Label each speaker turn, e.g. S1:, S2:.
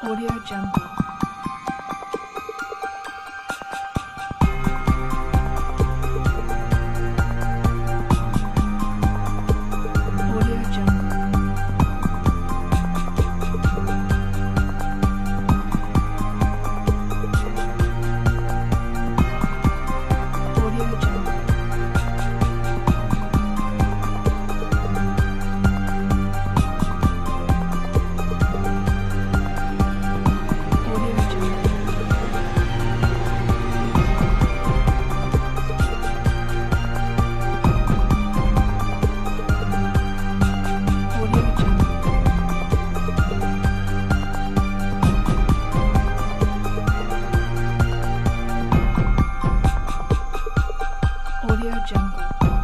S1: Audio Jungle. Audio Jungle.